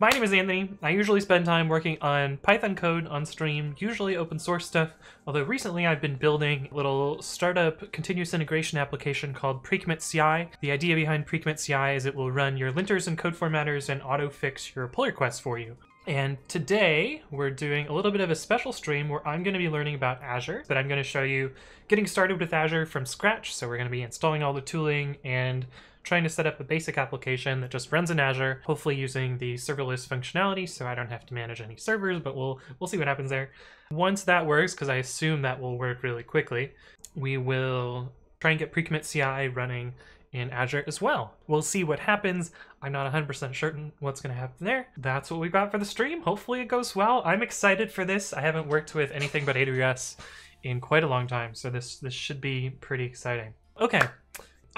My name is Anthony. I usually spend time working on Python code on stream, usually open source stuff, although recently I've been building a little startup continuous integration application called Precommit CI. The idea behind Precommit CI is it will run your linters and code formatters and auto-fix your pull requests for you. And today we're doing a little bit of a special stream where I'm going to be learning about Azure, but I'm going to show you getting started with Azure from scratch. So we're going to be installing all the tooling and trying to set up a basic application that just runs in Azure, hopefully using the serverless functionality so I don't have to manage any servers, but we'll we'll see what happens there. Once that works, because I assume that will work really quickly, we will try and get pre-commit CI running in Azure as well. We'll see what happens. I'm not 100% certain what's going to happen there. That's what we got for the stream. Hopefully it goes well. I'm excited for this. I haven't worked with anything but AWS in quite a long time, so this this should be pretty exciting. Okay,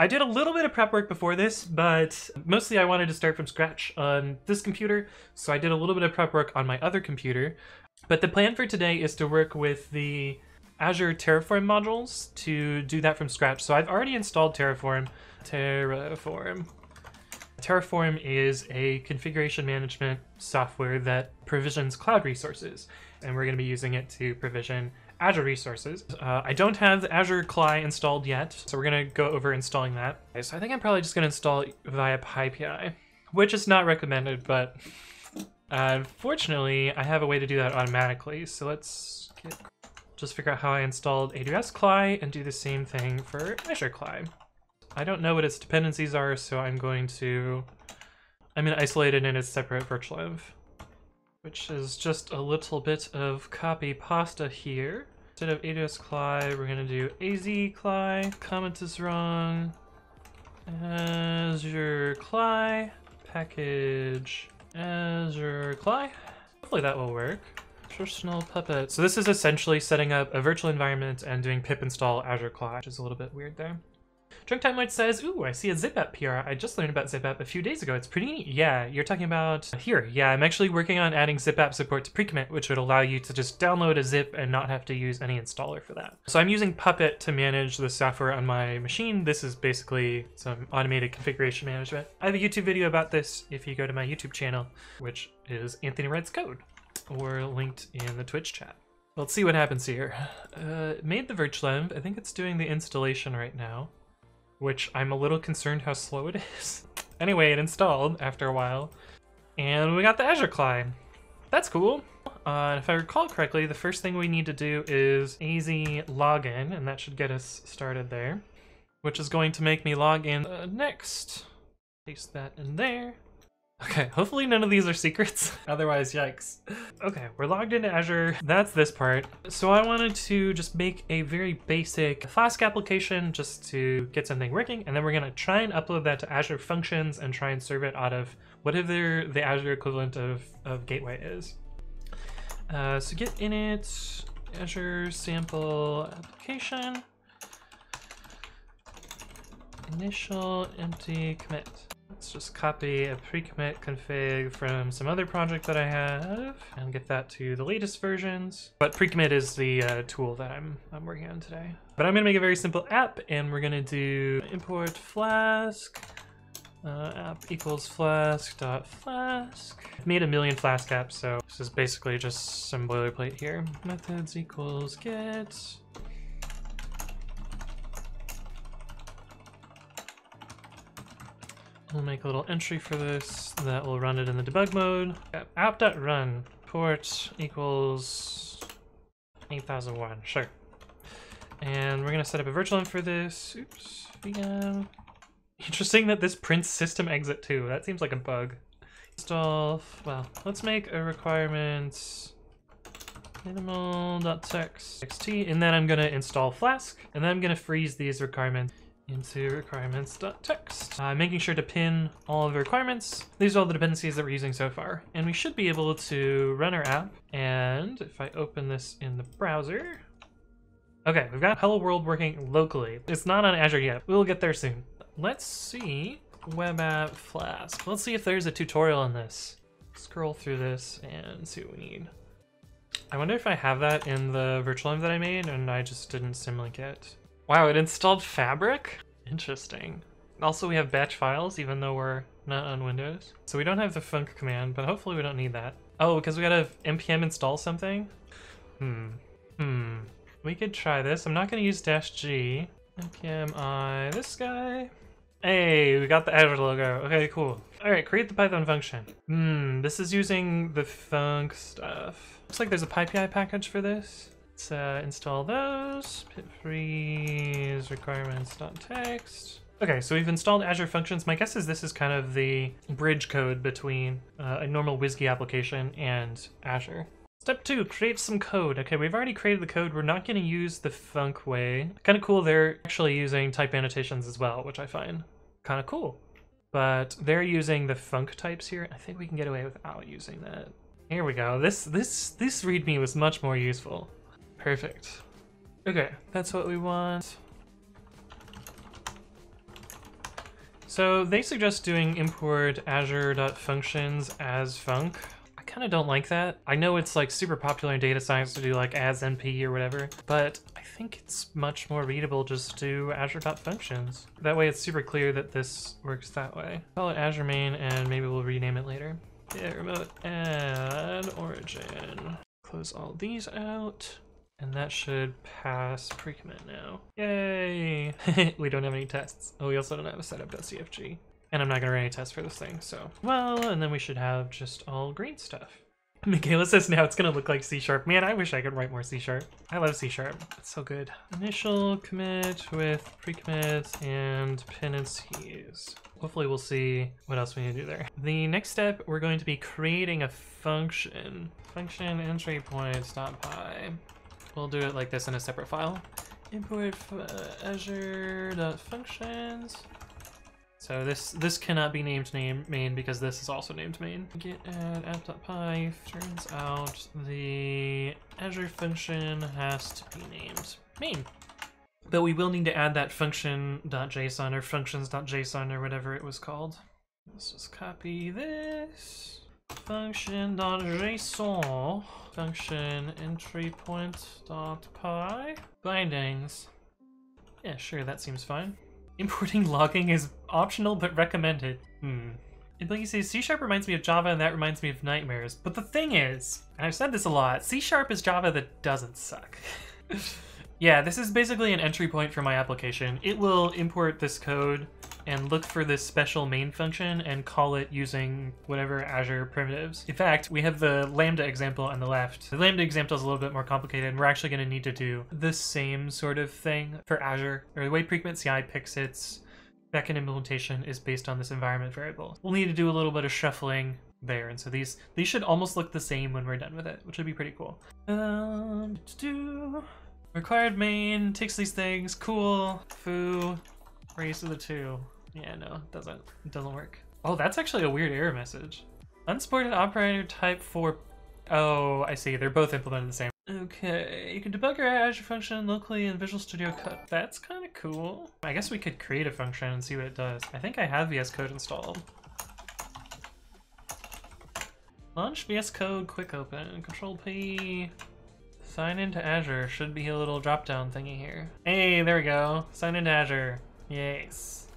I did a little bit of prep work before this, but mostly I wanted to start from scratch on this computer, so I did a little bit of prep work on my other computer. But the plan for today is to work with the Azure Terraform modules to do that from scratch. So I've already installed Terraform. Terraform. Terraform is a configuration management software that provisions cloud resources, and we're going to be using it to provision Azure resources. Uh, I don't have the Azure CLI installed yet, so we're gonna go over installing that. Okay, so I think I'm probably just gonna install it via PyPI, which is not recommended, but unfortunately, I have a way to do that automatically. So let's get, just figure out how I installed AWS CLI and do the same thing for Azure CLI. I don't know what its dependencies are, so I'm going to, I'm gonna isolate it in its separate virtual env which is just a little bit of copy pasta here. Instead of AWS CLI, we're gonna do AZ CLI. Comment is wrong. Azure CLI. Package Azure CLI. Hopefully that will work. Personal Puppet. So this is essentially setting up a virtual environment and doing pip install Azure CLI, which is a little bit weird there. Drunk Time White says, ooh, I see a ZipApp PR. I just learned about ZipApp a few days ago. It's pretty neat. Yeah, you're talking about here. Yeah, I'm actually working on adding ZipApp support to Precommit, which would allow you to just download a zip and not have to use any installer for that. So I'm using Puppet to manage the software on my machine. This is basically some automated configuration management. I have a YouTube video about this if you go to my YouTube channel, which is Anthony Writes Code, or linked in the Twitch chat. Let's see what happens here. Uh, made the virtual env. I think it's doing the installation right now which I'm a little concerned how slow it is. anyway, it installed after a while, and we got the Azure CLI. That's cool. Uh, if I recall correctly, the first thing we need to do is AZ login, and that should get us started there, which is going to make me log in uh, next. Paste that in there. Okay, hopefully none of these are secrets. Otherwise, yikes. Okay, we're logged into Azure. That's this part. So I wanted to just make a very basic Flask application just to get something working. And then we're gonna try and upload that to Azure Functions and try and serve it out of whatever the Azure equivalent of, of Gateway is. Uh, so git init, Azure sample application, initial empty commit. Let's just copy a pre-commit config from some other project that I have and get that to the latest versions. But pre-commit is the uh, tool that I'm, I'm working on today. But I'm gonna make a very simple app and we're gonna do import flask uh, app equals flask dot flask. I've made a million flask apps, so this is basically just some boilerplate here. Methods equals get We'll make a little entry for this that will run it in the debug mode. App.run port equals 8001, sure. And we're gonna set up a virtual for this. Oops, VM. Interesting that this prints system exit too. That seems like a bug. Install, well, let's make a requirement minimal.txt, and then I'm gonna install Flask, and then I'm gonna freeze these requirements into requirements.txt. Uh, making sure to pin all of the requirements. These are all the dependencies that we're using so far. And we should be able to run our app. And if I open this in the browser, okay, we've got Hello World working locally. It's not on Azure yet. We'll get there soon. Let's see web app flask. Let's see if there's a tutorial on this. Scroll through this and see what we need. I wonder if I have that in the virtual env that I made and I just didn't symlink it. Wow, it installed Fabric? Interesting. Also, we have batch files, even though we're not on Windows. So we don't have the func command, but hopefully we don't need that. Oh, because we gotta npm install something? Hmm. Hmm. We could try this. I'm not gonna use dash G. npm i this guy. Hey, we got the Azure logo. Okay, cool. All right, create the Python function. Hmm, this is using the func stuff. Looks like there's a PyPI package for this. Let's uh, install those. Pip freeze requirements.txt. Okay, so we've installed Azure Functions. My guess is this is kind of the bridge code between uh, a normal WSGI application and Azure. Step two, create some code. Okay, we've already created the code. We're not going to use the func way. Kind of cool they're actually using type annotations as well, which I find kind of cool. But they're using the func types here. I think we can get away without using that. Here we go. This this this readme was much more useful. Perfect. Okay, that's what we want. So they suggest doing import azure.functions as func. I kind of don't like that. I know it's like super popular in data science to do like as np or whatever, but I think it's much more readable just to azure.functions. That way it's super clear that this works that way. Call it Azure main and maybe we'll rename it later. Yeah, remote add origin. Close all these out. And that should pass pre-commit now. Yay! we don't have any tests. Oh, we also don't have a setup.cfg. And I'm not gonna run any tests for this thing, so. Well, and then we should have just all green stuff. Michaela says now it's gonna look like C Sharp. Man, I wish I could write more C Sharp. I love C Sharp. It's so good. Initial commit with pre-commit and pin and penances. Hopefully we'll see what else we need to do there. The next step, we're going to be creating a function. Function entry points.py. We'll do it like this in a separate file. Import uh, azure.functions. So this this cannot be named name main because this is also named main. Git add app.py turns out the Azure function has to be named main. But we will need to add that function.json or functions.json or whatever it was called. Let's just copy this. Function.json function entry point dot py bindings. Yeah, sure, that seems fine. Importing logging is optional but recommended. Hmm. But you say C Sharp reminds me of Java and that reminds me of nightmares. But the thing is, and I've said this a lot, C Sharp is Java that doesn't suck. yeah, this is basically an entry point for my application. It will import this code and look for this special main function and call it using whatever Azure primitives. In fact, we have the Lambda example on the left. The Lambda example is a little bit more complicated, and we're actually going to need to do the same sort of thing for Azure, or the way Precommit CI picks its backend implementation is based on this environment variable. We'll need to do a little bit of shuffling there, and so these these should almost look the same when we're done with it, which would be pretty cool. Um, required main takes these things, cool, foo, race of the two. Yeah, no, it doesn't. Doesn't work. Oh, that's actually a weird error message. Unsupported operator type 4. Oh, I see. They're both implemented the same. Okay, you can debug your Azure function locally in Visual Studio Code. That's kind of cool. I guess we could create a function and see what it does. I think I have VS Code installed. Launch VS Code, quick open, Control P. Sign into Azure. Should be a little drop down thingy here. Hey, there we go. Sign into Azure. Yes.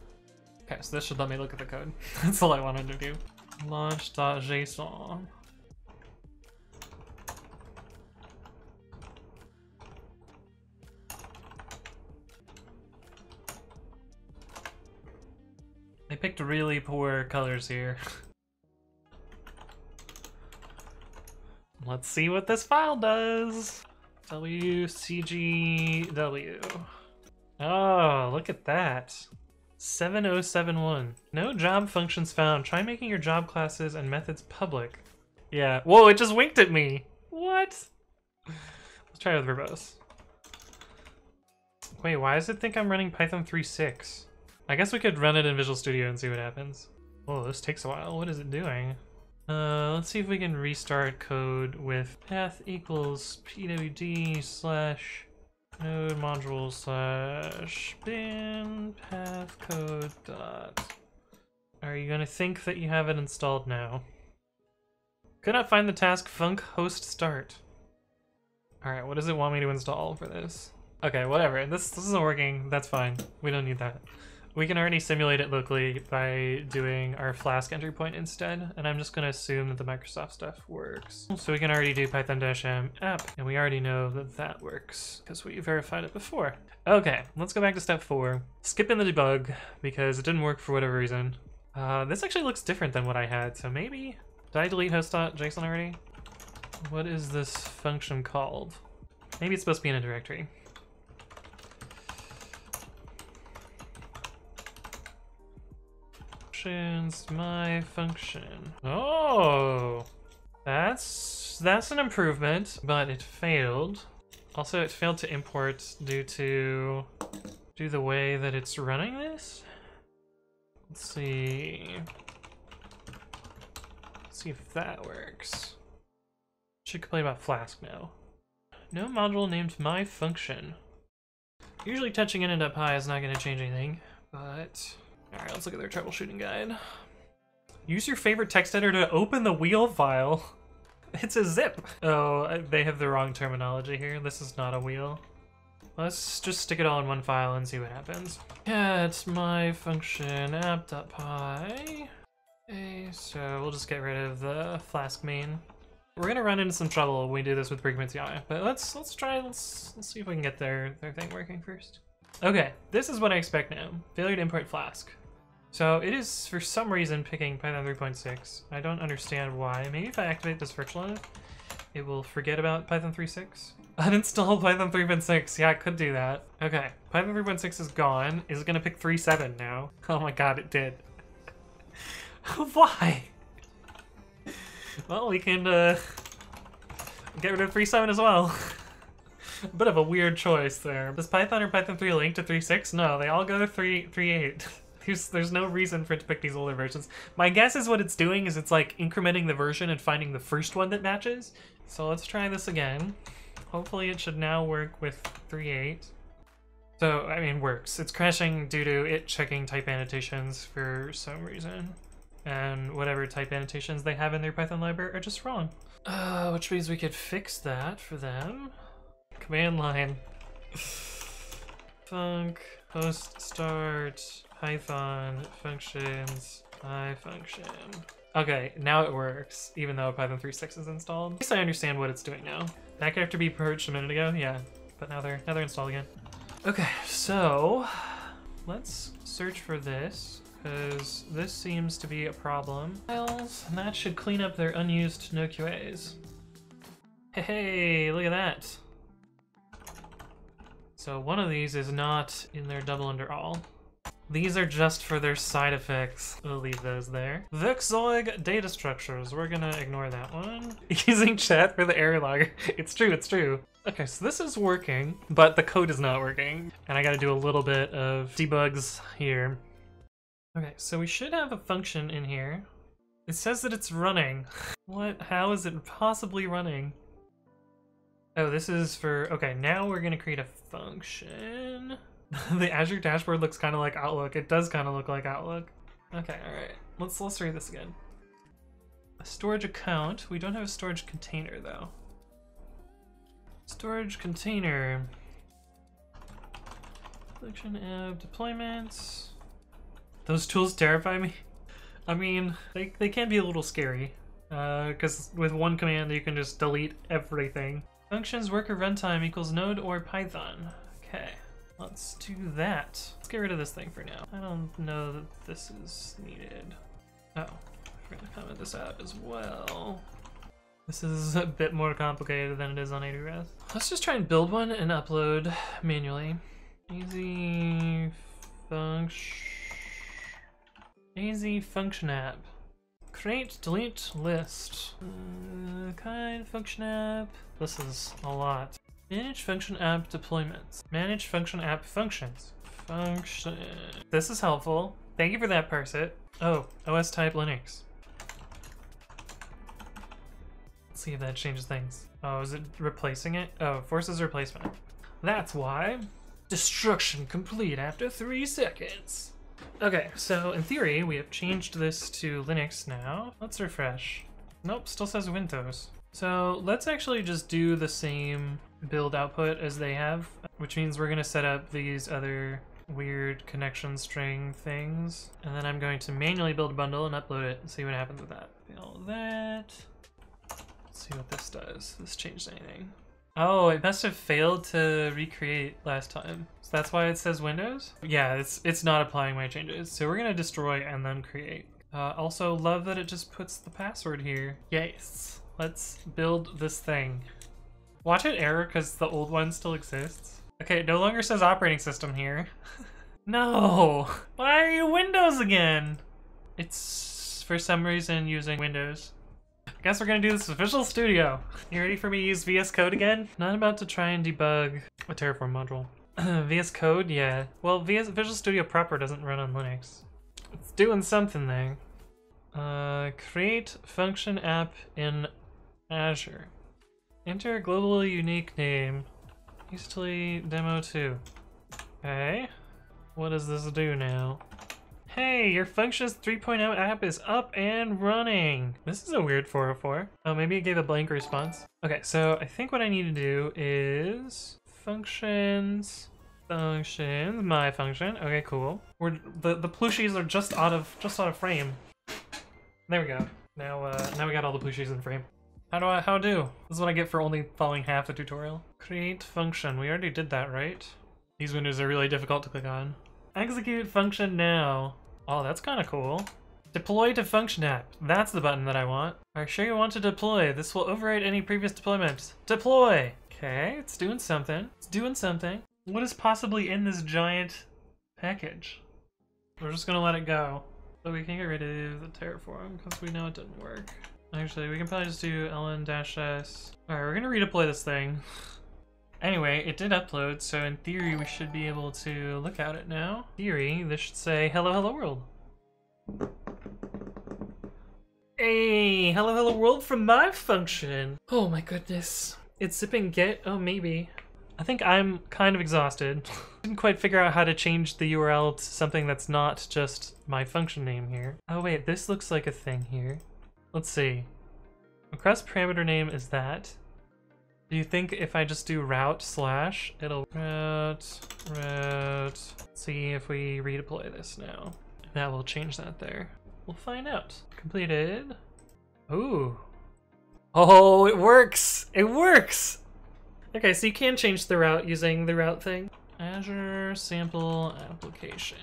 Okay, so this should let me look at the code. That's all I wanted to do. Launch.json. I picked really poor colors here. Let's see what this file does. WCGW. Oh, ah, look at that. 7071. No job functions found. Try making your job classes and methods public. Yeah. Whoa, it just winked at me. What? Let's try it with verbose. Wait, why does it think I'm running Python 3.6? I guess we could run it in Visual Studio and see what happens. Oh, this takes a while. What is it doing? Uh, let's see if we can restart code with path equals pwd slash node module slash bin path code dot. Are you gonna think that you have it installed now? Could not find the task func host start. Alright, what does it want me to install for this? Okay, whatever. This, this isn't working. That's fine. We don't need that. We can already simulate it locally by doing our Flask entry point instead, and I'm just gonna assume that the Microsoft stuff works. So we can already do python-m app, and we already know that that works, because we verified it before. Okay, let's go back to step four. Skip in the debug, because it didn't work for whatever reason. Uh, this actually looks different than what I had, so maybe... Did I delete host.json already? What is this function called? Maybe it's supposed to be in a directory. Functions, my function. Oh, that's that's an improvement, but it failed. Also, it failed to import due to do the way that it's running this. Let's see. Let's see if that works. Should complain about Flask now. No module named my function. Usually touching end up high is not going to change anything, but... Alright, let's look at their troubleshooting guide. Use your favorite text editor to open the wheel file. It's a zip! Oh, they have the wrong terminology here. This is not a wheel. Let's just stick it all in one file and see what happens. Cat my function app.py. Okay, so we'll just get rid of the Flask main. We're gonna run into some trouble when we do this with CI, but let's let's try let's let's see if we can get their their thing working first. Okay, this is what I expect now. Failure to import Flask. So it is for some reason picking Python 3.6. I don't understand why. Maybe if I activate this virtual it will forget about Python 3.6. Uninstall Python 3.6. Yeah, I could do that. Okay, Python 3.6 is gone. Is it gonna pick 3.7 now? Oh my god, it did. why? Well, we can uh, get rid of 3.7 as well. bit of a weird choice there. Does Python or Python 3 link to 3.6? No, they all go to 3.8. There's, there's no reason for it to pick these older versions. My guess is what it's doing is it's like incrementing the version and finding the first one that matches. So let's try this again. Hopefully it should now work with 3.8. So, I mean, works. It's crashing due to it checking type annotations for some reason and whatever type annotations they have in their Python library are just wrong. Uh, which means we could fix that for them. Command line. Func, host start python functions my function. Okay, now it works, even though Python 3.6 is installed. At least I understand what it's doing now. That to be purged a minute ago, yeah, but now they're now they're installed again. Okay, so let's search for this because this seems to be a problem. Files, and that should clean up their unused no QAs. Hey, look at that. So one of these is not in their double under all. These are just for their side effects. We'll leave those there. Vexoig data structures. We're gonna ignore that one. Using chat for the error logger. It's true, it's true. Okay, so this is working, but the code is not working. And I gotta do a little bit of debugs here. Okay, so we should have a function in here. It says that it's running. What? How is it possibly running? Oh, this is for... Okay, now we're gonna create a function. the Azure dashboard looks kind of like Outlook. It does kind of look like Outlook. Okay, alright. Let's, let's read this again. A storage account. We don't have a storage container, though. Storage container. Collection app deployments. Those tools terrify me. I mean, they, they can be a little scary, because uh, with one command you can just delete everything. Functions worker runtime equals node or python. Okay, let's do that. Let's get rid of this thing for now. I don't know that this is needed. Oh, I forgot to comment this out as well. This is a bit more complicated than it is on AWS. Let's just try and build one and upload manually. Easy function Easy function app. Create, delete, list. Uh, kind function app. This is a lot. Manage function app deployments. Manage function app functions. Function. This is helpful. Thank you for that, Parsit. Oh, OS type Linux. Let's see if that changes things. Oh, is it replacing it? Oh, forces replacement. That's why. Destruction complete after three seconds. Okay, so in theory, we have changed this to Linux now. Let's refresh. Nope, still says Windows. So let's actually just do the same build output as they have, which means we're gonna set up these other weird connection string things. And then I'm going to manually build a bundle and upload it and see what happens with that. All that. Let's see what this does. This changed anything. Oh, it must have failed to recreate last time. So that's why it says Windows? Yeah, it's it's not applying my changes. So we're gonna destroy and then create. Uh, also, love that it just puts the password here. Yes. Let's build this thing. Watch it error because the old one still exists. Okay, it no longer says operating system here. no! Why are you Windows again? It's for some reason using Windows. I guess we're gonna do this Visual Studio. You ready for me to use VS Code again? Not about to try and debug a Terraform module. VS Code, yeah. Well, VS Visual Studio proper doesn't run on Linux. It's doing something there. Uh, create function app in Azure. Enter a globally unique name. Easily demo 2. Okay. What does this do now? Hey, your Functions 3.0 app is up and running. This is a weird 404. Oh, maybe it gave a blank response. Okay, so I think what I need to do is functions, functions, my function. Okay, cool. We're the the plushies are just out of just out of frame. There we go. Now uh, now we got all the plushies in frame. How do I how do? This is what I get for only following half the tutorial. Create function. We already did that, right? These windows are really difficult to click on. Execute function now. Oh, that's kind of cool. Deploy to function app. That's the button that I want. Are sure you want to deploy? This will overwrite any previous deployments. Deploy! Okay, it's doing something. It's doing something. What is possibly in this giant package? We're just gonna let it go. So we can get rid of the terraform because we know it didn't work. Actually, we can probably just do ln-s. Alright, we're gonna redeploy this thing. Anyway, it did upload, so in theory we should be able to look at it now. theory, this should say hello hello world. Hey, hello hello world from my function. Oh my goodness. It's zipping get, oh maybe. I think I'm kind of exhausted. Didn't quite figure out how to change the URL to something that's not just my function name here. Oh wait, this looks like a thing here. Let's see. Request parameter name is that. Do you think if I just do route slash, it'll route, route, see if we redeploy this now. That will change that there. We'll find out. Completed. Ooh. Oh, it works! It works! Okay, so you can change the route using the route thing. Azure sample application.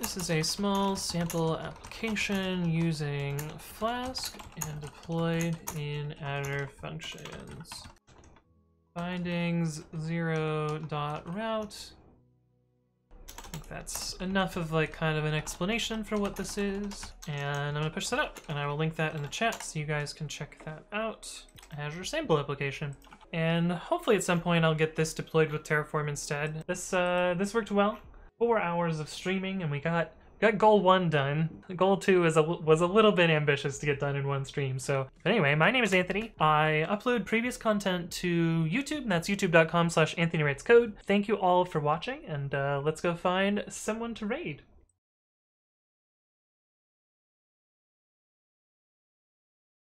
This is a small sample application using Flask and deployed in Azure Functions. Bindings 0 dot route. I think that's enough of like kind of an explanation for what this is. And I'm gonna push that up and I will link that in the chat so you guys can check that out. Azure sample application. And hopefully at some point I'll get this deployed with Terraform instead. This uh, this worked well four hours of streaming and we got got goal one done. Goal two is a, was a little bit ambitious to get done in one stream. So anyway, my name is Anthony. I upload previous content to YouTube, and that's youtube.com slash Anthony Writes Code. Thank you all for watching, and uh, let's go find someone to raid.